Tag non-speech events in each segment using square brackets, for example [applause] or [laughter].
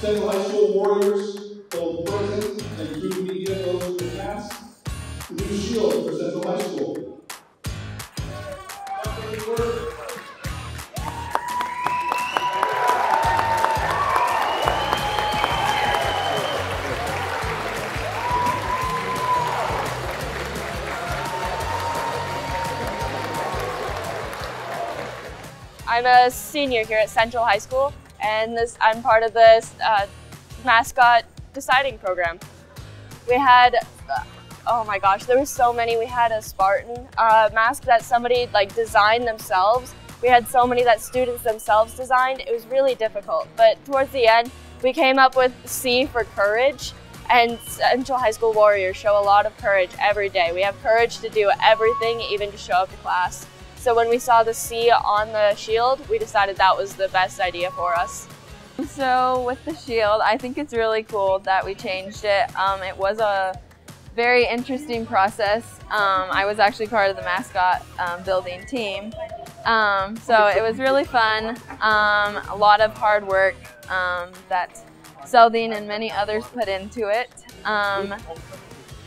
Central High School Warriors, both present and through media, those in the past. Shield for Central High School. I'm a senior here at Central High School, and this, I'm part of this uh, mascot deciding program. We had, uh, oh my gosh, there were so many. We had a Spartan uh, mask that somebody like designed themselves. We had so many that students themselves designed. It was really difficult, but towards the end, we came up with C for courage. And Central High School Warriors show a lot of courage every day. We have courage to do everything, even to show up to class. So when we saw the C on the shield, we decided that was the best idea for us. So with the shield, I think it's really cool that we changed it. Um, it was a very interesting process. Um, I was actually part of the mascot um, building team. Um, so it was really fun, um, a lot of hard work um, that Seldine and many others put into it.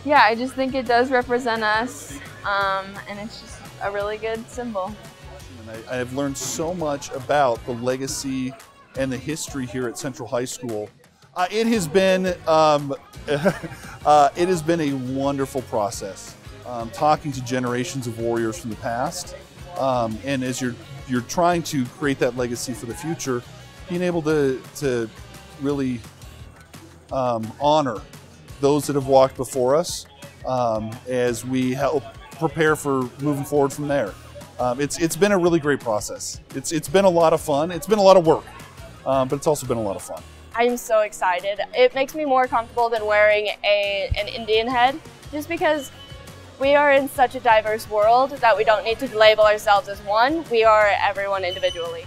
Yeah, I just think it does represent us and it's just a really good symbol. I, have learned so much about the legacy and the history here at Central High School. Uh, it has been um, [laughs] uh, it has been a wonderful process. Um, talking to generations of warriors from the past, um, and as you're you're trying to create that legacy for the future, being able to to really um, honor those that have walked before us um, as we help prepare for moving forward from there. Um, it's it's been a really great process. It's it's been a lot of fun. It's been a lot of work, um, but it's also been a lot of fun. I'm so excited. It makes me more comfortable than wearing a an Indian head, just because we are in such a diverse world that we don't need to label ourselves as one. We are everyone individually.